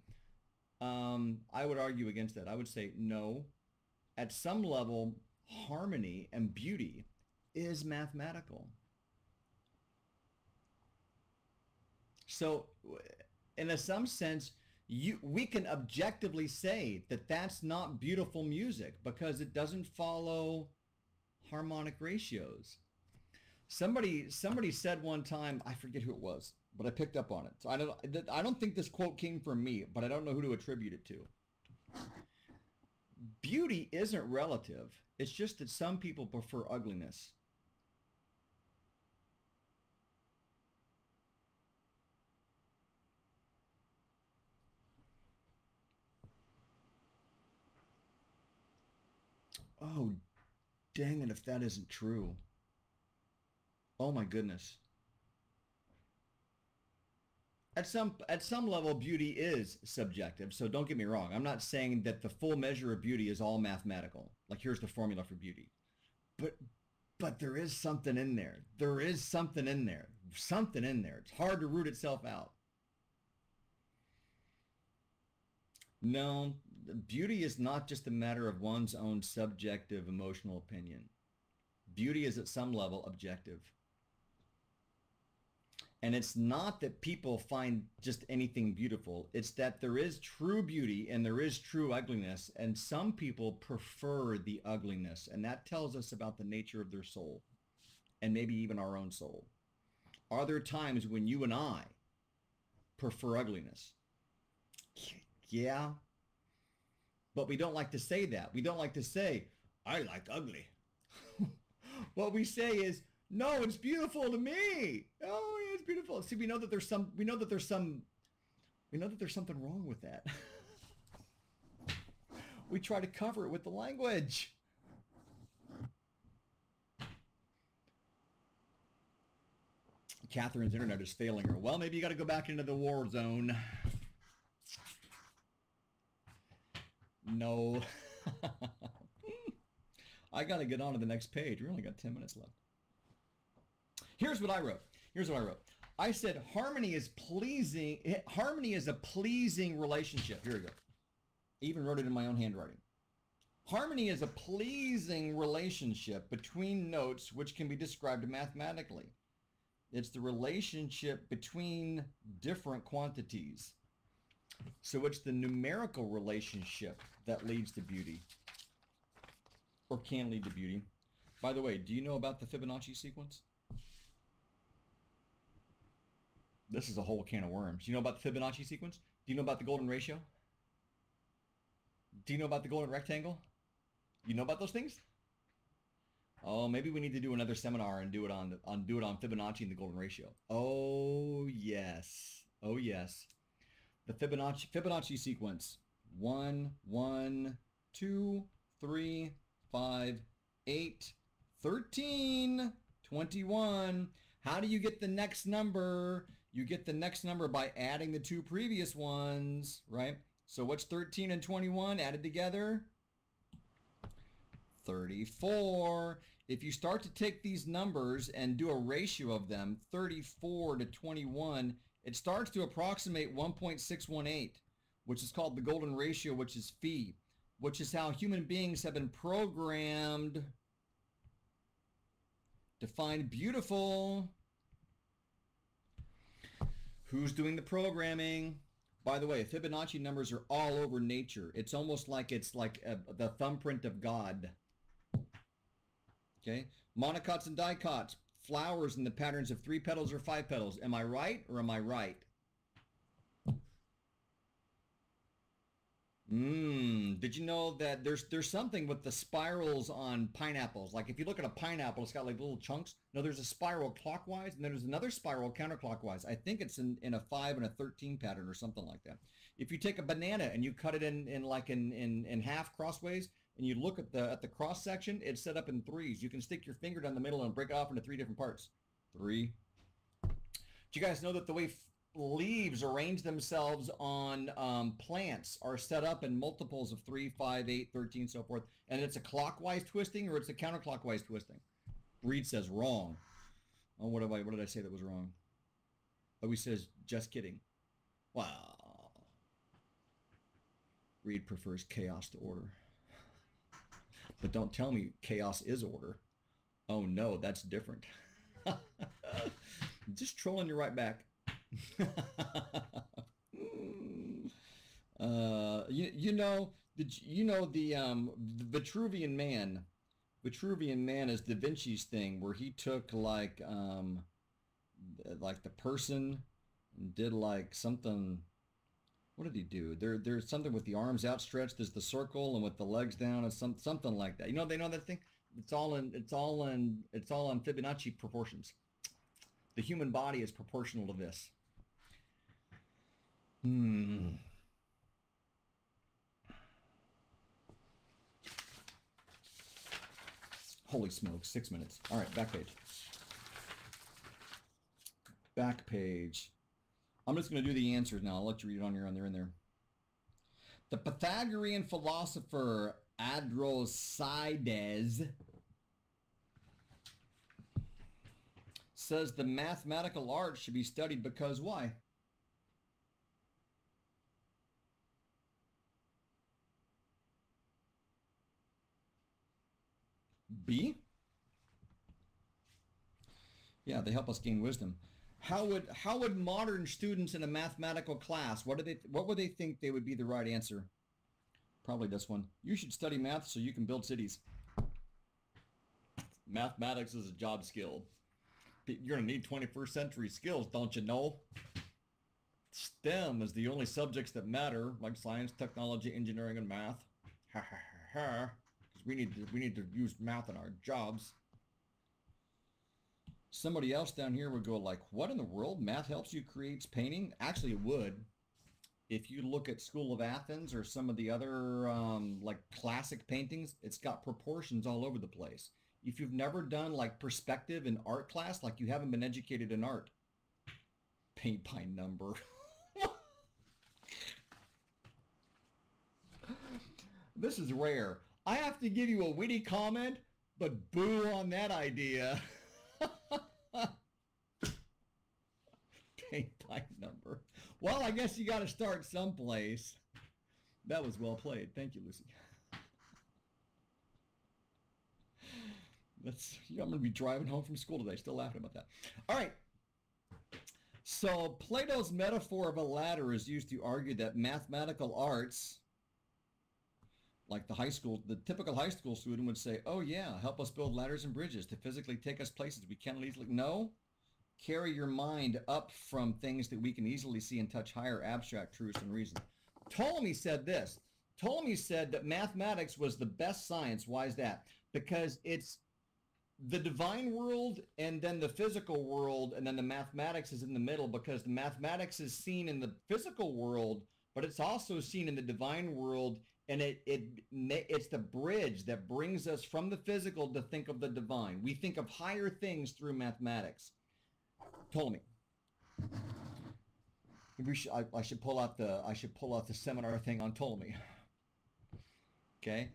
Um, I would argue against that. I would say no. At some level, harmony and beauty is mathematical. So, in a some sense, you we can objectively say that that's not beautiful music because it doesn't follow harmonic ratios. Somebody somebody said one time, I forget who it was, but I picked up on it. So I don't I don't think this quote came from me, but I don't know who to attribute it to. Beauty isn't relative. It's just that some people prefer ugliness. Oh, dang it if that isn't true. Oh my goodness. At some at some level beauty is subjective. So don't get me wrong. I'm not saying that the full measure of beauty is all mathematical. Like here's the formula for beauty. But but there is something in there. There is something in there. Something in there. It's hard to root itself out. No, beauty is not just a matter of one's own subjective emotional opinion. Beauty is at some level objective. And it's not that people find just anything beautiful. It's that there is true beauty and there is true ugliness. And some people prefer the ugliness. And that tells us about the nature of their soul and maybe even our own soul. Are there times when you and I prefer ugliness? Yeah, but we don't like to say that. We don't like to say, I like ugly. what we say is, no, it's beautiful to me. Oh, yeah, it's beautiful. See, we know that there's some, we know that there's some, we know that there's something wrong with that. we try to cover it with the language. Catherine's internet is failing her. Well, maybe you got to go back into the war zone. No. I got to get on to the next page. We only got 10 minutes left. Here's what I wrote. Here's what I wrote. I said harmony is pleasing. Harmony is a pleasing relationship. Here we go. I even wrote it in my own handwriting. Harmony is a pleasing relationship between notes which can be described mathematically. It's the relationship between different quantities. So it's the numerical relationship that leads to beauty or can lead to beauty. By the way, do you know about the Fibonacci sequence? This is a whole can of worms. Do you know about the Fibonacci sequence? Do you know about the golden ratio? Do you know about the golden rectangle? You know about those things? Oh, maybe we need to do another seminar and do it on on do it on Fibonacci and the golden ratio. Oh yes. Oh yes. The Fibonacci Fibonacci sequence one, one, two, three, five, eight, 13, 21. How do you get the next number? You get the next number by adding the two previous ones, right? So what's 13 and 21 added together? 34. If you start to take these numbers and do a ratio of them, 34 to 21, it starts to approximate 1.618 which is called the golden ratio, which is phi, which is how human beings have been programmed to find beautiful. Who's doing the programming? By the way, Fibonacci numbers are all over nature. It's almost like it's like a, the thumbprint of God. Okay? Monocots and dicots, flowers in the patterns of three petals or five petals. Am I right or am I right? Mmm. Did you know that there's there's something with the spirals on pineapples? Like if you look at a pineapple, it's got like little chunks. No, there's a spiral clockwise, and then there's another spiral counterclockwise. I think it's in, in a five and a thirteen pattern or something like that. If you take a banana and you cut it in, in like in, in, in half crossways, and you look at the at the cross section, it's set up in threes. You can stick your finger down the middle and break it off into three different parts. Three. Do you guys know that the way leaves arrange themselves on um, plants are set up in multiples of 3, 5, 8, 13, so forth. And it's a clockwise twisting or it's a counterclockwise twisting. Reed says wrong. Oh, what, have I, what did I say that was wrong? Oh, he says, just kidding. Wow. Reed prefers chaos to order. But don't tell me chaos is order. Oh no, that's different. Just trolling you right back. Uh, you, you know, the, you know the, um, the Vitruvian Man. Vitruvian Man is Da Vinci's thing where he took like, um, like the person and did like something. What did he do? There, there's something with the arms outstretched. There's the circle, and with the legs down, and some something like that. You know, they know that thing. It's all in. It's all in. It's all in Fibonacci proportions. The human body is proportional to this. Hmm. Holy smokes, six minutes. All right, back page. Back page. I'm just going to do the answers now. I'll let you read it on your own. They're in there. The Pythagorean philosopher Androcydes says the mathematical arts should be studied because why? B? Yeah, they help us gain wisdom. How would how would modern students in a mathematical class what do they what would they think they would be the right answer? Probably this one. You should study math so you can build cities. Mathematics is a job skill. You're to need 21st century skills, don't you know? STEM is the only subjects that matter, like science, technology, engineering, and math. Ha ha ha ha. Because we need to we need to use math in our jobs. Somebody else down here would go like, what in the world? Math helps you create painting? Actually, it would. If you look at School of Athens or some of the other um, like classic paintings, it's got proportions all over the place. If you've never done like perspective in art class, like you haven't been educated in art, paint by number. this is rare. I have to give you a witty comment, but boo on that idea. Paint by number. Well, I guess you got to start someplace. That was well played. Thank you, Lucy. That's I'm going to be driving home from school today, still laughing about that. All right. So Plato's metaphor of a ladder is used to argue that mathematical arts, like the high school, the typical high school student would say, "Oh yeah, help us build ladders and bridges to physically take us places we can't easily." No, carry your mind up from things that we can easily see and touch higher abstract truths and reason. Ptolemy said this. Ptolemy said that mathematics was the best science. Why is that? Because it's the divine world and then the physical world and then the mathematics is in the middle because the mathematics is seen in the physical world but it's also seen in the divine world and it, it it's the bridge that brings us from the physical to think of the divine. We think of higher things through mathematics. Ptolemy. We should, I, I should pull out the I should pull out the seminar thing on Ptolemy. Okay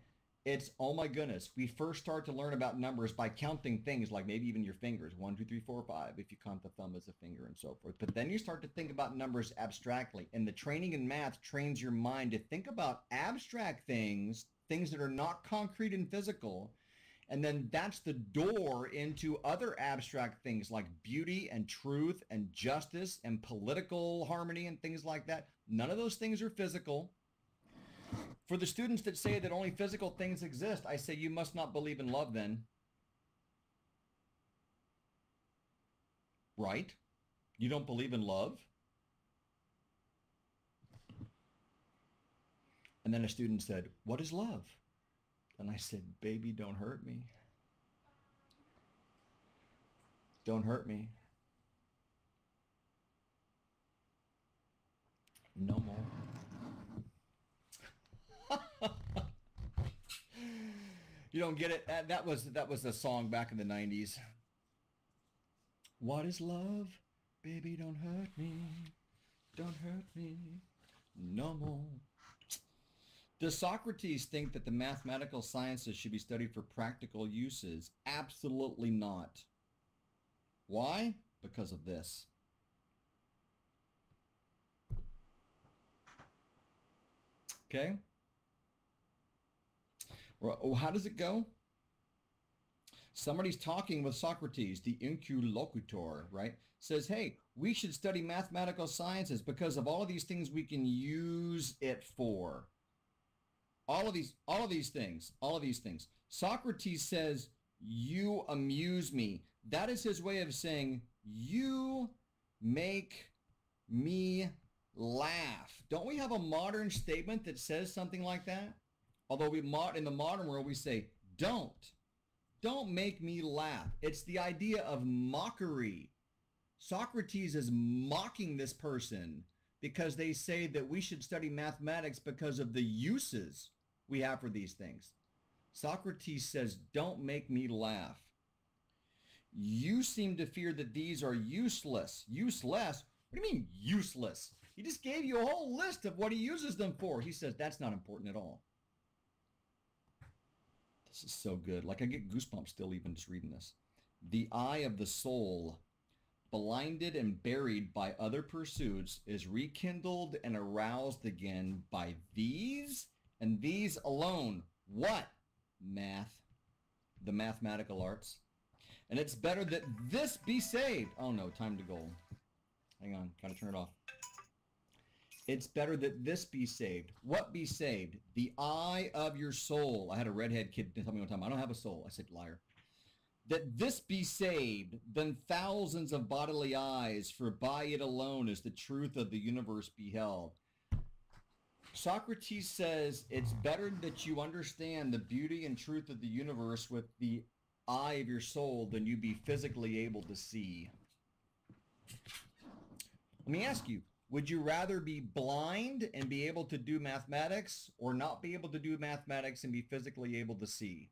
it's oh my goodness we first start to learn about numbers by counting things like maybe even your fingers one two three four five if you count the thumb as a finger and so forth. But then you start to think about numbers abstractly and the training in math trains your mind to think about abstract things things that are not concrete and physical and then that's the door into other abstract things like beauty and truth and justice and political harmony and things like that. None of those things are physical for the students that say that only physical things exist, I say you must not believe in love then. Right? You don't believe in love? And then a student said, what is love? And I said, baby, don't hurt me. Don't hurt me. No more. You don't get it. That, that was that was a song back in the '90s. What is love, baby? Don't hurt me. Don't hurt me. No more. Does Socrates think that the mathematical sciences should be studied for practical uses? Absolutely not. Why? Because of this. Okay? How does it go? Somebody's talking with Socrates, the interlocutor, right? Says, hey, we should study mathematical sciences because of all of these things we can use it for. All of these, all of these things, all of these things. Socrates says, you amuse me. That is his way of saying, you make me laugh. Don't we have a modern statement that says something like that? Although we in the modern world we say, don't. Don't make me laugh. It's the idea of mockery. Socrates is mocking this person because they say that we should study mathematics because of the uses we have for these things. Socrates says, don't make me laugh. You seem to fear that these are useless. Useless? What do you mean useless? He just gave you a whole list of what he uses them for. He says that's not important at all. This is so good. Like I get goosebumps still even just reading this. The eye of the soul, blinded and buried by other pursuits, is rekindled and aroused again by these and these alone. What? Math. The mathematical arts. And it's better that this be saved. Oh no, time to go. Hang on, gotta turn it off. It's better that this be saved. What be saved? The eye of your soul. I had a redhead kid tell me one time, I don't have a soul. I said, liar. That this be saved then thousands of bodily eyes, for by it alone is the truth of the universe beheld. Socrates says it's better that you understand the beauty and truth of the universe with the eye of your soul than you be physically able to see. Let me ask you, would you rather be blind and be able to do mathematics or not be able to do mathematics and be physically able to see?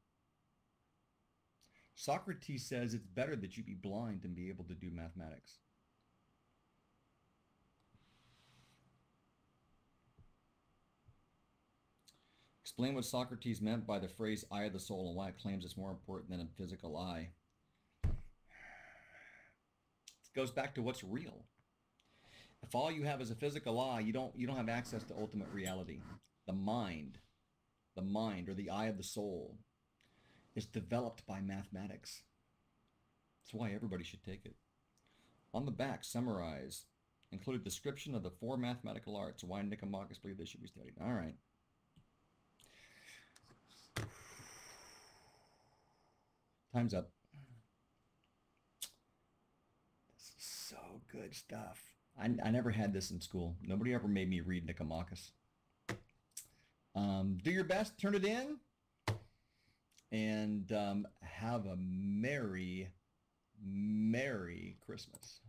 Socrates says it's better that you be blind and be able to do mathematics. Explain what Socrates meant by the phrase eye of the soul and why it claims it's more important than a physical eye. It goes back to what's real. If all you have is a physical eye, you don't you don't have access to ultimate reality. The mind, the mind or the eye of the soul is developed by mathematics. That's why everybody should take it. On the back, summarize. Include a description of the four mathematical arts, why Nicomachus believed they should be studied. All right. Time's up. This is so good stuff. I, I never had this in school. Nobody ever made me read Nicomachus. Um, do your best, turn it in, and um, have a merry, merry Christmas.